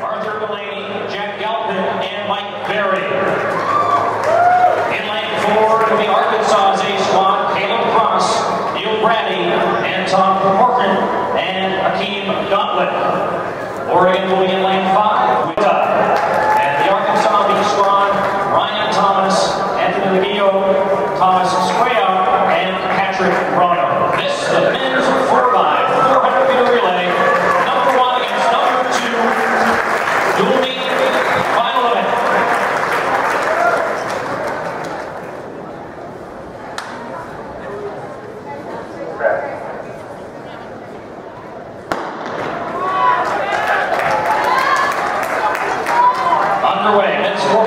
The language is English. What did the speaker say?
Arthur Delaney, Jack Galpin, and Mike Berry. In lane four the Arkansas A squad, Caleb Cross, Neil Braddy, and Tom Corcoran, and Akheem Gauntlett. Oregon will be That's